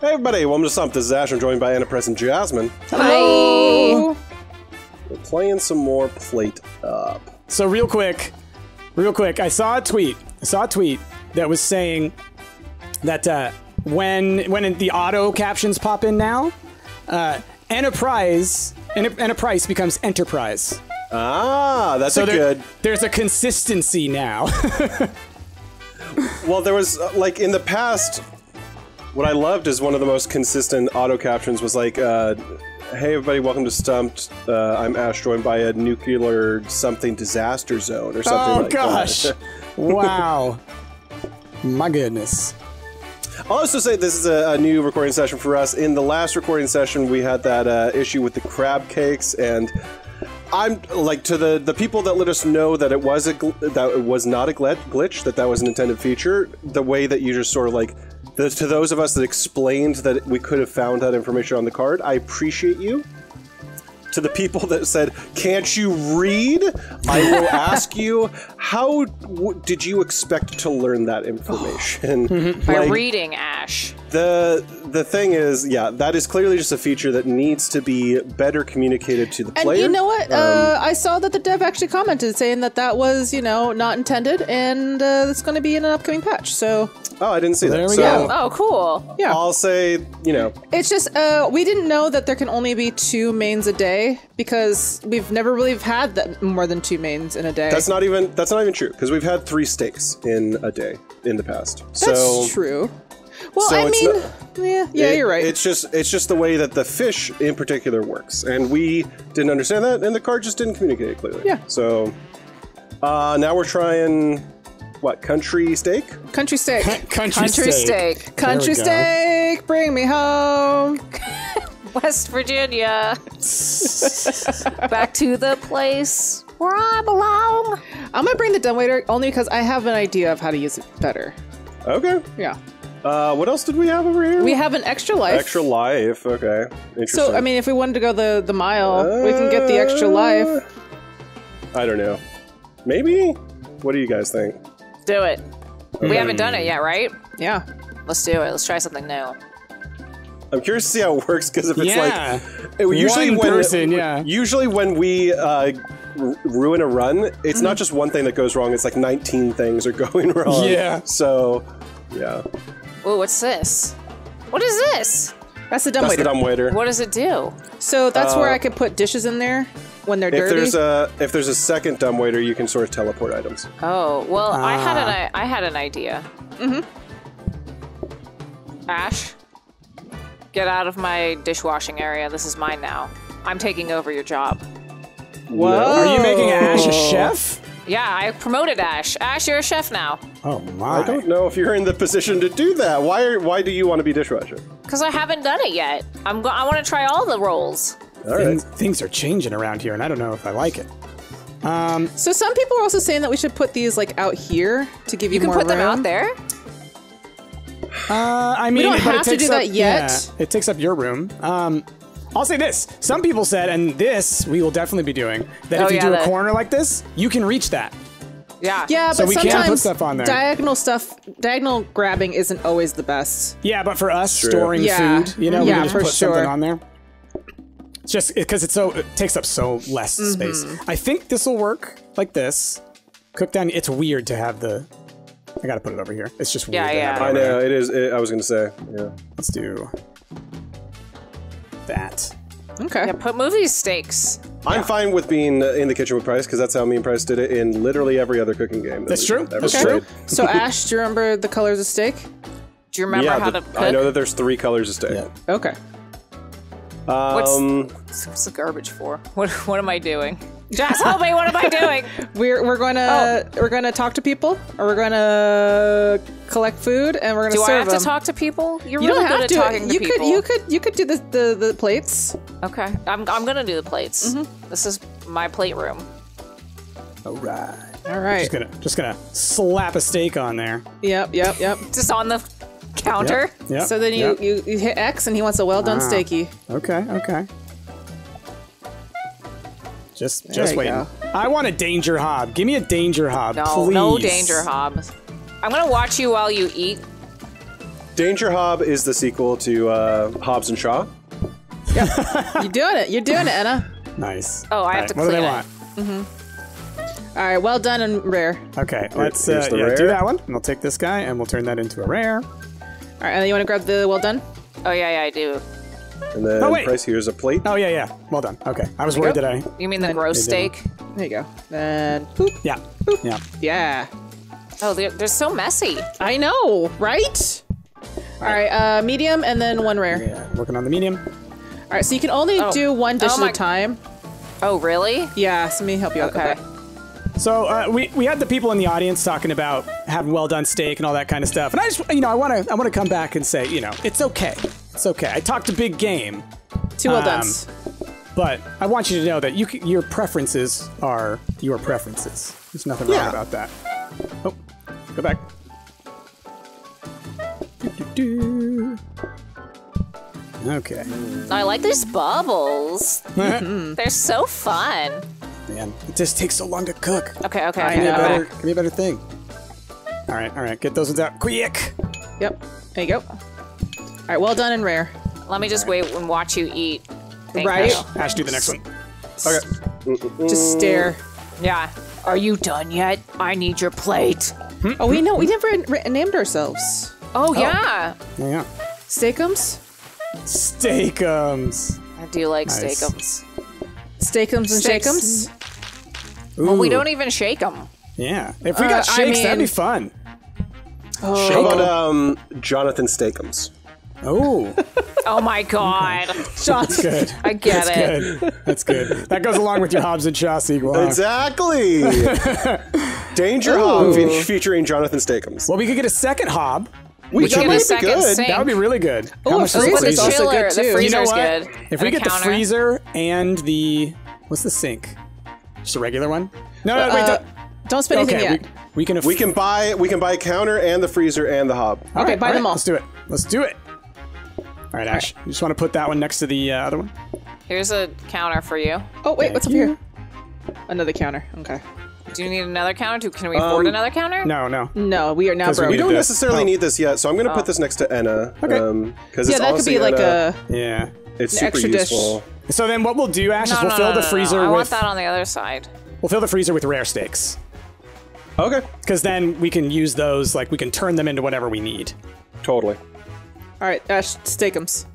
Hey everybody, welcome to Stumpt. This is Ash. I'm joined by Anna Bryce and Jasmine. Hello. We're playing some more Plate Up. So real quick, real quick, I saw a tweet. I saw a tweet that was saying that uh, when when the auto captions pop in now, uh, enterprise en- enterprise becomes enterprise. Ah, that's So a there- good. there's a consistency now. Well, there was uh, like in the past. What I loved is one of the most consistent auto captions was like, uh, "Hey everybody, welcome to Stumped. Uh, I'm Ash, joined by a nuclear something disaster zone or something oh like gosh! that." wow! My goodness. I'll also say this is a, a new recording session for us. In the last recording session, we had that uh, issue with the crab cakes, and I'm like to the the people that let us know that it was a gl- that it was not a gl- glitch, that that was an intended feature. The way that you just sort of like the, to those of us that explained that we could have found that information on the card, I appreciate you. To the people that said, "Can't you read?" I will ask you, how w- did you expect to learn that information? By Like, reading Ash. The the thing is, yeah, that is clearly just a feature that needs to be better communicated to the And player. you know what? Um, uh, I saw that the dev actually commented saying that that was, you know, not intended, and uh, it's going to be in an upcoming patch. So oh, I didn't see There that. we so go. Oh, cool. yeah, I'll say, you know, it's just uh, we didn't know that there can only be two mains a day because we've never really had that more than two mains in a day. that's not even that's not even true because we've had three steaks in a day in the past. That's so true. Well, so I mean, not- yeah, yeah, it- you're right. It's just it's just the way that the fish in particular works, and we didn't understand that, and the card just didn't communicate it clearly. Yeah. So uh, now we're trying what country steak? Country steak. Country, Country steak. steak. Country steak, bring me home. West Virginia. Back to the place where I belong. I'm gonna bring the dumbwaiter only because I have an idea of how to use it better. Okay. Yeah, Uh, what else did we have over here? we have an extra life. Extra life. Okay. So I mean, if we wanted to go the the mile, we can get the extra life. I don't know. Maybe. What do you guys think? Do it. We haven't done it yet, right? Yeah. Let's do it. Let's try something new. I'm curious to see how it works because if it's Yeah. like it- usually One when person, yeah. usually when we uh, ruin a run, it's Mm-hmm. not just one thing that goes wrong. It's like 19 things are going wrong. Yeah. So yeah, Ooh, what's this? What is this? That's the that's dumbwaiter. the dumb waiter. What does it do? so that's where Uh, I could put dishes in there when they're If dirty. there's a if there's a second dumb waiter, you can sort of teleport items. Oh, well, I had Ah. an I had an idea. Mm-hmm. Ash, get out of my dishwashing area. This is mine now. I'm taking over your job. Whoa. Are you making Ash a chef? Yeah, I promoted Ash. Ash, you're a chef now. Oh my! I don't know if you're in the position to do that. Why are, why do you want to be dishwasher? Cause I haven't done it yet. I'm go- I want to try all the roles. All right. Things, things are changing around here, and I don't know if I like it. So some people are also saying that we should put these like out here to give you, You can more put them room. out there. Uh, I mean, don't but it have to takes do that up- yet. yeah, it takes up your room. Um, I'll say this: some people said, and this we will definitely be doing. That Oh, if you yeah, do a that- corner like this, you can reach that. Yeah. Yeah, So but we can put sometimes stuff on there. diagonal stuff, diagonal grabbing isn't always the best. Yeah, but for us True. storing Yeah. food, you know, we Yeah, can just for put something on there. It's just because it's so it takes up so less Mm-hmm. space. I think this will work like this. Cook down. It's weird to have the. I gotta put it over here. It's just weird. Yeah, yeah. I know it is. It, I was going to say. Yeah. Let's do that. Okay. Yeah, put move these steaks. I'm fine with being uh, in the kitchen with Bryce because that's how me and Bryce did it in literally every other cooking game. that That's true. That's played. true. So Ash, do you remember the colors of steak? Do you remember Yeah, how the- to cook? I know that there's three colors of steak. Yeah. Okay. Um, What's the garbage for? What What am I doing? Jazz, help me! What am I doing? We're we're going to Oh. we're going to talk to people, or we're going to collect food, and we're going to Do I have them. to talk to people? You're You really don't good have at to. talking to you people. could you could you could do the the, the plates. Okay, I'm I'm gonna do the plates. Mm-hmm. This is my plate room. All right. All right. Just gonna just gonna slap a steak on there. Yep. Yep. Yep. Just on the counter. Yeah. So then you, you you hit X, and he wants a well done Ah. steaky. Okay. Okay. Just There just wait. I want a danger hob. Give me a danger hob, No, please. no danger, Hobbs. I'm gonna watch you while you eat. Danger Hob is the sequel to uh, Hobbs and Shaw. Yeah, You're doing it. You're doing it, Anna. Nice. Oh, I All have right, to What do they clean it. want? All right, well done and rare. Okay, let's uh, yeah, rare. do that one. And we'll take this guy and we'll turn that into a rare. All right, and then you want to grab the well done? Oh yeah, yeah, I do. And then Oh, wait. Bryce, here's a plate. Oh yeah, yeah. Well done. Okay, I was worried go. that I. You mean the Then- gross steak? There you go. And poop. Yeah, yeah. Yeah. Oh, they're, they're so messy. I know, right? All right, uh, medium and then one rare. Yeah, working on the medium. All right, so you can only Oh. do one dish Oh at a time. Oh really? Yeah, so let me help you out Okay. So uh, we we had the people in the audience talking about having well done steak and all that kind of stuff, and I just you know I want to I want to come back and say you know it's okay, it's okay. I talked a big game, Two well Um, dones. but I want you to know that you c- your preferences are your preferences. There's nothing wrong about that. Oh, go back. Do-do-do. Okay. I like these bubbles. They're so fun. Man, it just takes so long to cook. Okay, okay, I okay. Give me a know. better, okay. give me a better thing. All right, all right, get those ones out quick. Yep. There you go. All right, well done and rare. Let me just wait and watch you eat. Thank Right. you. Ash, do the next one. Okay. Just stare. Yeah. Are you done yet? I need your plate. Oh, we know we never n- named ourselves. Oh, yeah. Yeah, yeah. Steakums, Steakums. I do like Nice. steakums. steakums and Steaks. shakeums. Well, we don't even shake them. Yeah. If we Uh, got I shakes, that'd be mean- fun. How about um, Jonathan Steakums? Oh, Oh my god. Shots. good. I get That's it. good. That's good. That goes along with your Hobbs and Shaw sequel. huh? Exactly. Danger Hob fe- featuring Jonathan Steakums. Well, we could get a second Hob. We We that could get might a be second good. sink. That would be really good. Oh, How a much does freezer it is also chiller, good, the too. You know You know what? good. If we a get the freezer and the what's the sink? Just a regular one? No, no, wait. Uh, don't- don't spend anything yet. we, we can. Aff- We can buy we can buy a counter and the freezer and the hob. All Okay, buy all them all. Let's do it. Let's do it. All right, Ash. You just want to put that one next to the uh, other one? Here's a counter for you. Oh wait, Thank what's up you. here? Another counter. Okay. Do you need another counter? Can we afford another counter? No, no. No, we are now broke. We don't this. necessarily Oh. need this yet, so I'm going to put this next to Enna. Okay. Um, Cause yeah, it's that could honestly be like at a. Yeah. It's an super extra dish. useful. So then, what we'll do, Ash, No, is we'll no, fill no, the no, no. freezer I with want that on the other side. we'll fill the freezer with rare steaks Okay. because then we can use those like we can turn them into whatever we need. Totally. All right, Ash, steakums.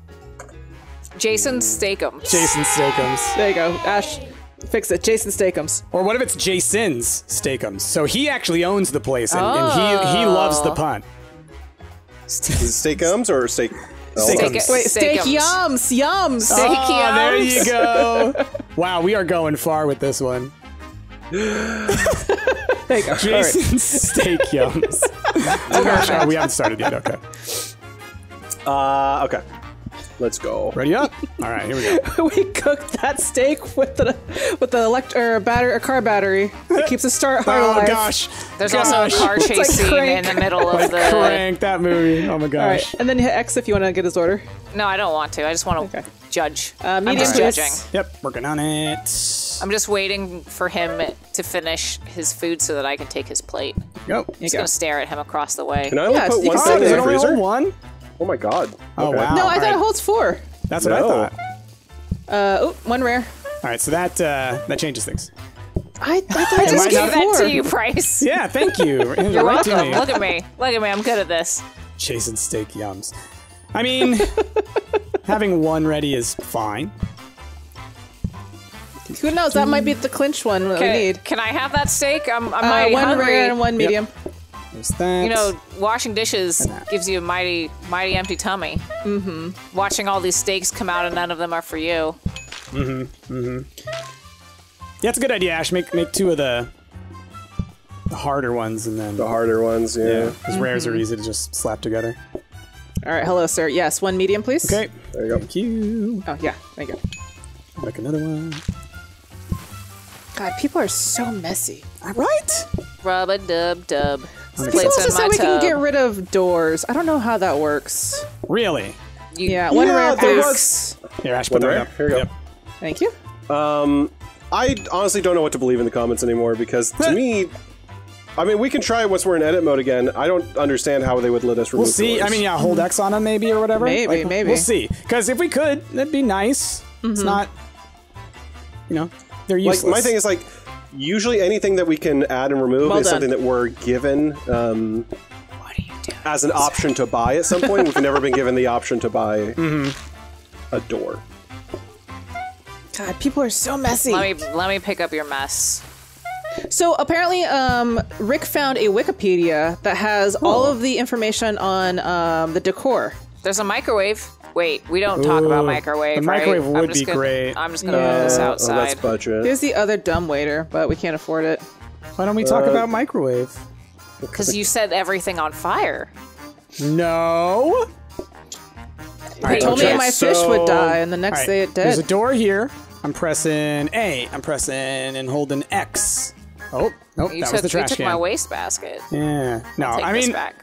Jason Steakums. Jason Steakums. There you go, Ash. Fix it, Jason Steakums. Or what if it's Jason's Steakums? So he actually owns the place and, and he he oh. loves Oh. the punt. Is it Steakums or steak? Steakums. Steak- Wait, steak Steakums. yums, yums. Steak Oh, there you go. wow, we are going far with this one. There you go. All right. Jason's Steak Yums. Oh, we haven't started yet. Okay. Uh, okay. Let's go. Ready up? All right, here we go. we cooked that steak with the with the elect or battery or car battery. It keeps the start heart Oh alive. gosh. There's Gosh. also a car chase like scene Crank. in the middle of the. Crank that movie. Oh my All right, gosh. and then hit X if you want to get his order. No, I don't want to. I just want to Okay. judge. Uh, I'm just please. judging. Yep, working on it. I'm just waiting for him to finish his food so that I can take his plate. Go. Just go. gonna stare at him across the way. Can I only Yes, put one thing in the it only freezer? one? Oh my god. Oh Okay. wow. No, I All thought right. it holds four. That's what I thought. Uh, oh, one rare. All right, so that uh, that changes things. I, I thought I it Just might was give not- that to you, Bryce. Yeah, thank you. You're right to welcome. me. Look at me. Look at me. I'm good at this. Chasing Steak Yums. I mean, having one ready is fine. Who knows? That might be the clinch one that we need. Can I have that steak? I'm, I'm Uh, one hungry. rare and one medium. There's that. You know, washing dishes gives you a mighty, mighty empty tummy. Mm-hmm. Watching all these steaks come out and none of them are for you. Mm-hmm. Mm-hmm. Yeah, it's a good idea, Ash. Make make two of the the harder ones, and then The harder ones, yeah. yeah, because rares are easy to just slap together. All right, hello, sir. Yes, one medium, please. Okay, There you go. thank you. Oh yeah, thank you. go. Make another one. God, people are so messy. All right. Rub a dub dub. It's It's also in said my we can get rid of doors. I don't know how that works. Really? You- Yeah, one Yeah, rare, there please. was- Here, Ash, put One that rare? up. Here you go. Yep. Thank you. Um, I honestly don't know what to believe in the comments anymore because to me, I mean, we can try it once we're in edit mode again. I don't understand how they would let us remove. We'll see. I mean, yeah, hold X on them maybe or whatever. Maybe, maybe. We'll see. Because if we could, that'd be nice. It's not, you know, they're like useless. my thing is like, usually anything that we can add and remove Well is done. something that we're given um, What are you doing? as an option to buy at some point. We've never been given the option to buy Mm-hmm. a door. God, people are so messy. Let me let me pick up your mess. So apparently, um, Rick found a Wikipedia that has all of the information on um, the decor. There's a microwave. Wait, we don't talk about microwave. the right? microwave I'm would just be gonna- great. I'm just gonna Yeah. move this Oh, that's outside. budget. Here's the other dumb waiter, but we can't afford it. Why don't we talk Uh, about microwave? Because you set everything on fire. No. They told okay, me my fish so- would die, and the next All right, day it did. There's a door here. I'm pressing A. I'm pressing and holding X. Oh, nope, You that took, was the you took can. my wastebasket. Yeah. No, I mean, back.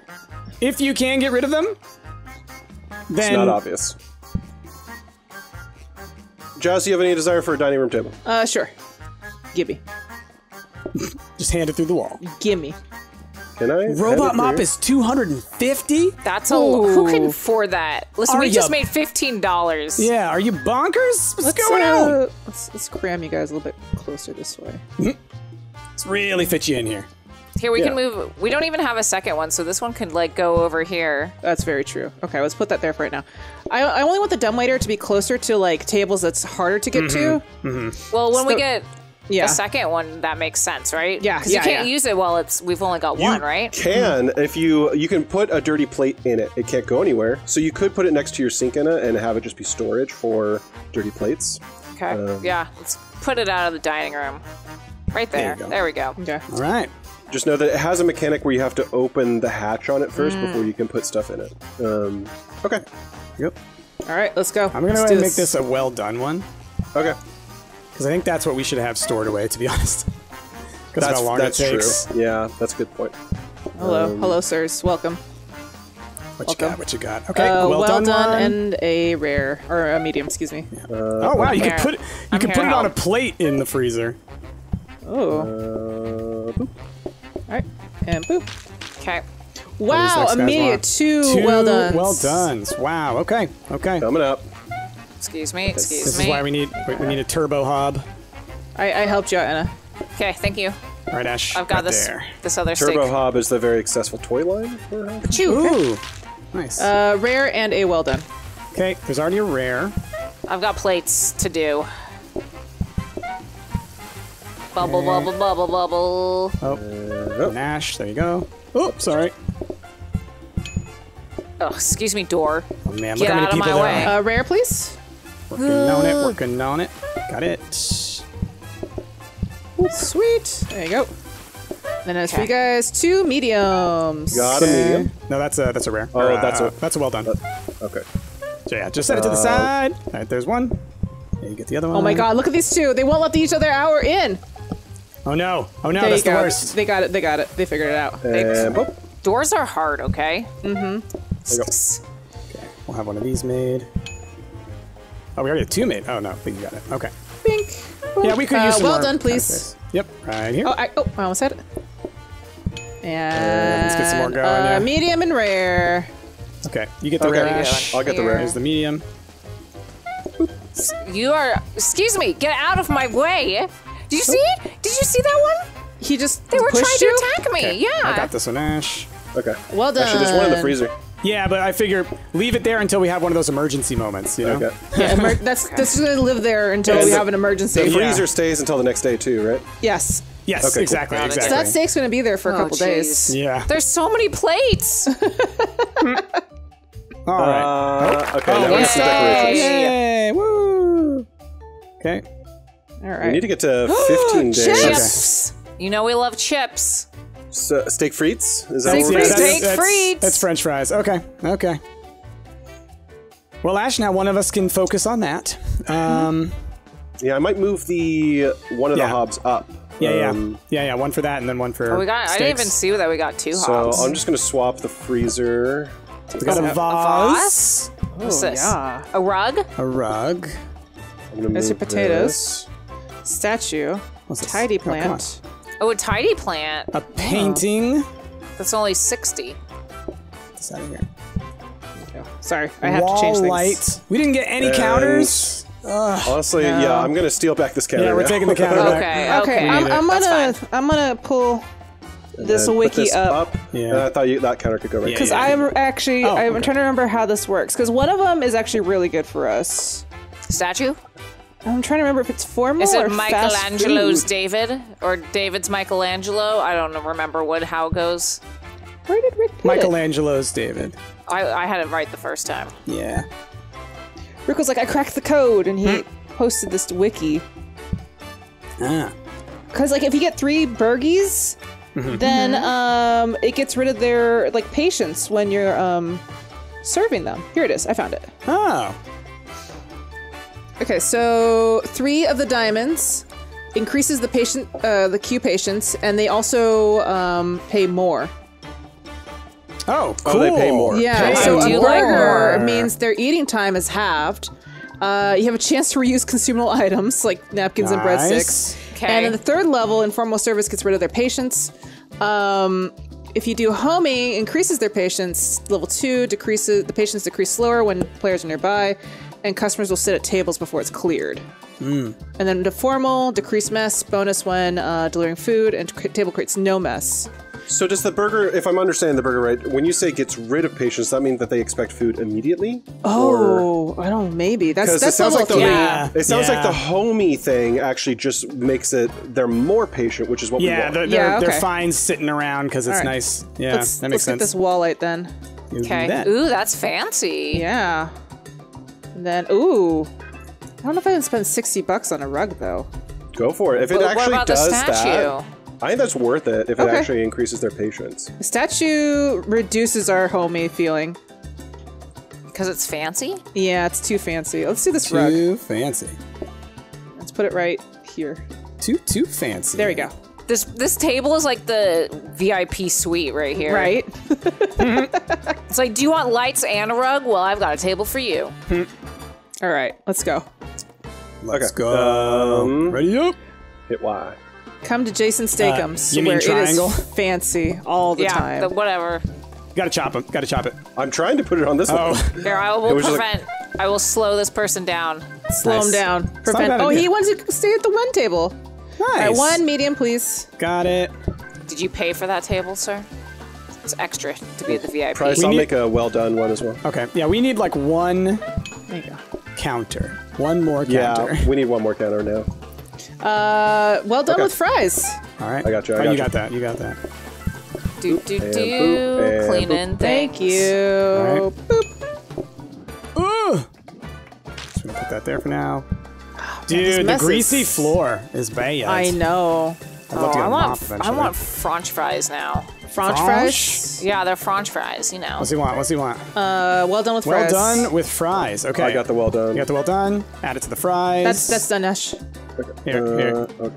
if you can get rid of them, It's not obvious. Jazz, do you have any desire for a dining room table? Uh, sure. Gimme. just hand it through the wall. Gimme. Can I? Robot mop is 250. That's a who can afford that? Listen, Are we just made fifteen dollars. Yeah, are you bonkers? What's Let's, going uh, on? Let's, let's cram you guys a little bit closer this way. Let's really fit you in here. Here we can move. We don't even have a second one, so this one could like go over here. That's very true. Okay, let's put that there for right now. I, I only want the dumbwaiter to be closer to like tables that's harder to get to. Well, when we get Yeah. the second one, that makes sense, right? Yeah, because yeah, you can't yeah. use it while it's we've only got You one, right? Can if you you can put a dirty plate in it. It can't go anywhere. So you could put it next to your sink in it and have it just be storage for dirty plates. Okay. Um, yeah, let's put it out of the dining room. Right there. you go. There we go. Okay. All right. Just know that it has a mechanic where you have to open the hatch on it first Mm. before you can put stuff in it. Um, okay. Yep. All right, let's go. I'm gonna go Let's ahead do and make this a well done one Okay. because I think that's what we should have stored away. To be honest, because That's how long that's it takes. true. Yeah, that's a good point. Hello, Um, hello, sirs. Welcome. What you Welcome. got? What you got? Okay. Uh, well, well, done, one. and a rare or a medium. Excuse me. oh wow, you Here. could put it. You I'm could put it on a plate in the freezer. Oh, Uh, boop. all right, and boop. Okay. Wow, next guys immediate two, Two well done. Well done. Wow. Okay. Okay. coming up. Excuse me. Excuse This me. This is why we need we, we need a turbo hob. I, I helped you out, Anna. Okay. Thank you. All right, Ash. I've got right this There. this other Turbo steak. Hob is the very successful toy line. for Hob. Ooh. Nice. Uh, rare and a well done. okay. There's already a rare. I've got plates to do. Bubble, bubble, bubble, bubble. Oh. Nash. There you go. Oh, sorry. Oh, excuse me, door. Oh man, look Get how many out of people my there way. are. Uh, rare, please. Working on it. Working on it. Got it. Sweet. There you go. And as for you guys, two mediums. Got a medium. No, that's a that's a rare. Oh, Or, uh, that's a- that's a well done. Okay. So yeah, just set it to the Uh, side. All right, there's one. Yeah, you get the other one. Oh my god, look at these two. They won't let each other hour in. Oh no. Oh no, there that's the worst. They got it. They got it. They figured it out. And boop. Doors are hard, okay? There you go. Okay, we'll have one of these made. Oh, we already have two made. Oh no, but you got it. Okay. Bink. Yeah, we could Uh, use some well more done, please. space. Yep, right here. Oh, I, oh, I almost had it. And let's get some more going, Uh, yeah. Medium and rare. Okay, you get the Okay. rare ash. I'll get the rare. There's the medium. You are. Excuse me. Get out of my way. Did you see? Did you see that one? He just They were pushed trying you? to attack me. Okay, Yeah. I got this one, Ash. Okay. Well done. Actually, there's one in the freezer. Yeah, but I figure leave it there until we have one of those emergency moments. You know. Okay. Yeah, that's that's just gonna live there until And we the- have an emergency. The Yeah. freezer stays until the next day too, right? Yes. Yes, Okay, exactly, Got it. exactly. So that steak's gonna be there for a Oh, couple jeez. days. yeah. There's so many plates. All right. Uh, okay. now one we need some decorations. Yay! Woo! Okay. All We need to get to 15 days. Chips! chips. You know we love chips. So, steak frites? Is that Steak what we're frites. Steak that's, frites. That's French fries. Okay. Okay. Well, Ash, now one of us can focus on that. Um, Yeah, I might move the one of Yeah. the hobs up. yeah, yeah, Um, yeah, yeah. One for that, and then one for. Oh, we got. I didn't even see that we got two So hobs. I'm just gonna swap the freezer. We got a a vase, vase? What's Oh, this? yeah. A rug? a rug. I'm gonna There's your move potatoes. this. Statue. What's this? Tidy Oh, come on. plant. Oh, a tidy plant. a painting. That's only 60. What's that in here? Sorry, I have Wall to change things. light. We didn't get any And- counters. Honestly, yeah, I'm gonna steal back this counter. Yeah, we're now. taking the counter back. Okay, okay. Okay, I'm, I'm gonna. I'm gonna pull this wiki this up Yeah. Uh, I thought you, that counter could go right. Yeah, because yeah. I'm actually Oh, I'm okay. trying to remember how this works because one of them is actually really good for us. Statue? I'm trying to remember if it's formal Is or it fast Michelangelo's food. David? Or David's Michelangelo? I don't remember what how it goes. Where did Rick put it? Michelangelo's David. I, I had it right the first time. Yeah. Rick was like, I cracked the code, and he Hmm. posted this to wiki. Ah. Because like if you get three burgies, Mm-hmm. then um, it gets rid of their like patience when you're um, serving them. Here it is. I found it. Oh. Okay, so three of the diamonds increases the patient, uh, the queue patience, and they also um, pay more. Oh, cool. Oh, they pay more. Yeah, Pay so a do like burger more. means their eating time is halved. Uh, you have a chance to reuse consumable items like napkins and breadsticks. Okay. And in the third level, informal service gets rid of their patience. Um, if you do homing, increases their patience. Level two decreases the patience decrease slower when players are nearby, and customers will sit at tables before it's cleared. Hmm. And then the formal decrease mess bonus when uh, delivering food, and c- table creates no mess. So does the burger, if I'm understanding the burger right, when you say gets rid of patience, that means that they expect food immediately? Oh, I don't. know, Maybe that's that's it sounds like the three. Yeah. it sounds like the Yeah. homey thing actually just makes it they're more patient, which is what we want. they're, they're, Yeah, they're fine sitting around because it's All right. nice. Yeah, let's that let's makes get this wall light then. Okay. that. Ooh, that's fancy. Yeah. And then ooh, I don't know if I can spend sixty bucks on a rug though. Go for it. If it But what actually about the does statue? that, I think that's worth it if it actually increases their patience. The statue reduces our homey feeling. Because it's fancy? Yeah, it's too fancy. Let's do this rug. Too fancy. Let's put it right here. Too too fancy. There we go. This this table is like the VIP suite right here. Right. It's like, do you want lights and a rug? Well, I've got a table for you. Hmm. All right. Let's go. Let's Okay. go. Um, Ready up. Hit Y. Come to Jason Steakums, Uh, you mean where triangle? it is fancy all the yeah, time. the- whatever. Gotta chop him. Gotta chop it. I'm trying to put it on this Oh. one. Here, I will was just prevent. I will slow this person down. Slow him down. Prevent. Oh, idea. he wants to stay at the one table. Nice. All right, one medium, please. Got it. Did you pay for that table, sir? It's extra to be at the VIP. Bryce, We I'll need- make a well done one as well. Okay. Yeah, we need like one There you go. Counter. One more counter. Yeah, counter. we need one more counter now. Uh, well done Okay. with fries. All right. I got you, I oh, got you you. got that. You got that. Do do and do. boop, and Cleaning Thank you. right. Boop. Ooh. Just gonna put that there for now. these Dude, the greasy floor is bad. I know. I'd love Oh, to get I a want mop I want French fries now. French French? fries. Yeah, they're French fries. You know. What's he want? What's he want? Uh, well done with well fries. Well done with fries. Okay. I got the well done. You got the well done. Add it to the fries. That's that's done, Ash. Here, Uh, here. okay.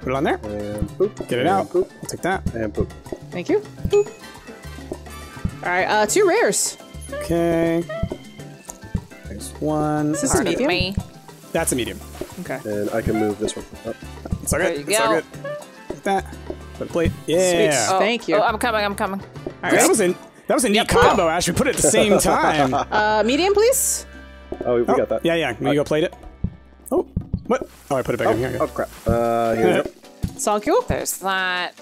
Put it on there. And boop. Get it and out. Boop. I'll take that. And boop. Thank you. Boop. All right, uh, two rares. Okay. There's one. Is this a Pardon medium? me. That's a medium. Okay. And I can move this one up. It's all There good. you It's all go. good. Like that. Put a plate. Yeah. Oh, Thank you. Oh, I'm coming. I'm coming. All That was a that was a neat combo, Ash. We put it at the same time. Uh, medium, please. Oh, we Oh, got that. Yeah, yeah. Will you go plate it? Oh, what? Oh, I put it back in here. Oh crap. Uh, here we go. Thank you. There's that.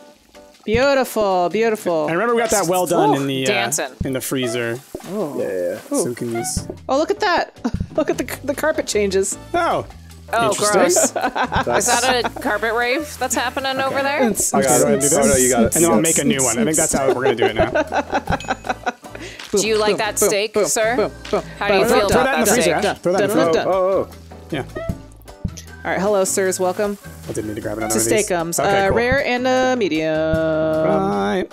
Beautiful, beautiful. And remember, we got that well done in the uh, Dancing. in the freezer, Oh Yeah. so we can use. Oh, look at that. Look at the, the carpet changes. Oh, Oh, Interesting. gross. Is that a carpet rave that's happening over there? I got Go ahead and it. do Oh no, you got it. and then I'll got make it. a new one. I think that's how we're gonna do it now. Do you like that steak, sir? boom, boom. How do you feel Throw about that in the freezer. steak? Ash. Throw that in the freezer. dun, Oh, oh, Yeah. All right, hello, sirs. Welcome I didn't need to grab another to one of. Steakums. Okay, uh, cool. Rare and a medium. Right.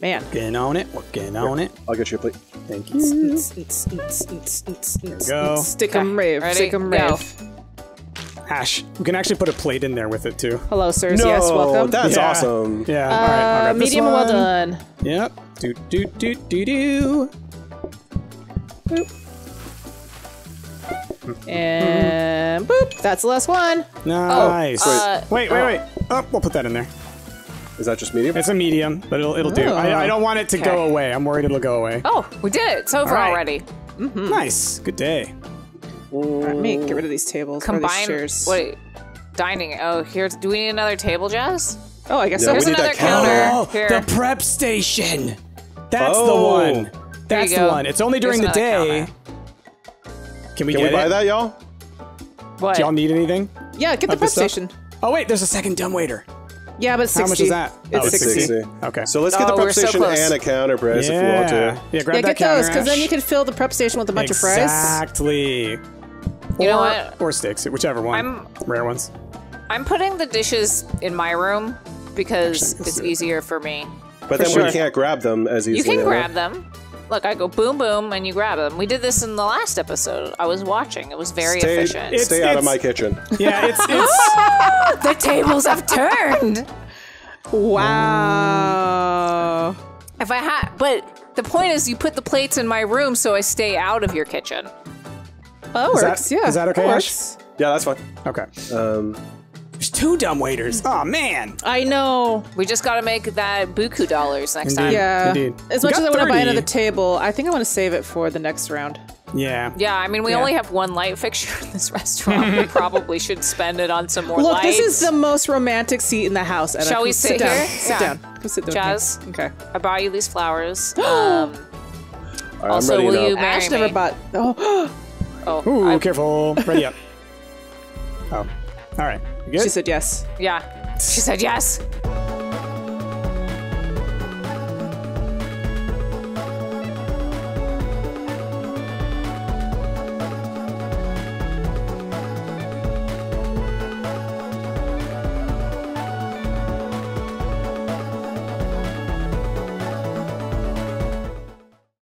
Man. Working on it. Working on it. I'll get you a plate. Thank you. go. Stick 'em rave. Ready? Stick 'em Go. rave. Ash, we can actually put a plate in there with it too. Hello, sirs. No, yes, welcome. that's Yeah. awesome. Yeah. all right. I'll uh, grab this medium well done. Yep. Do do do do do. Boop. And boop, that's the last one. Nice. uh, wait, wait, wait. Oh, we'll put that in there. Is that just medium? It's a medium, but it'll it'll do. I, I oh, don't want it to go away. I'm worried it'll go away. Oh, we did it. It's over All right. already. Mm-hmm. Nice. Good day. Let me get rid of these tables. or these Combine. chairs. What? Dining. Oh, here's. Do we need another table, Jazz? Oh, I guess Yeah, so. we Here's another counter. counter. Oh, Here. the prep station. That's Oh. the one. That's the one. It's only during Here's the day. counter. Can we Can get we buy it? that, y'all? what? Do y'all need anything? Yeah, get the prep station. Oh wait, there's a second dumbwaiter. Yeah, but it's 60. How much is that? It's Oh, it's 60. 60. Okay. So let's get the Oh, prep we're so station and a counter, Bryce, if you want Yeah. to. Yeah, grab Yeah, that get counter. those, because then you can fill the prep station with a bunch of fries. Exactly. You know what? Or sticks, whichever one. I'm- Rare ones. I'm putting the dishes in my room because Actually, it's do it. easier for me. But then sure. we can't grab them as easily. You can grab them. Look, I go boom boom and you grab them. We did this in the last episode. I was watching. It was very Stay, efficient. It's- stay out of it's- my kitchen. Yeah, it's it's the tables have turned. Wow. If I had, but the point is, you put the plates in my room so I stay out of your kitchen. Oh, Is that- works. yeah. is that okay, Ash? works. Yeah, that's fine. okay. Um, There's two dumb waiters. Oh man. I know. We just got to make that buku dollars next time. Yeah. Indeed. As much as got I want to buy another table, I think I want to save it for the next round. Yeah. Yeah, I mean, we Yeah. only have one light fixture in this restaurant. we probably should spend it on some more Look, lights. this is the most romantic seat in the house. Edda. Shall we sit down. here? Sit Yeah. down. Come sit down. Jazz? Okay. I bought you these flowers. um, all right, Also, I'm ready will now. you marry Ash never me? bought. Oh, Oh, Ooh, I- careful. Ready up. Oh. All right. You good? she said yes. yeah. She said yes.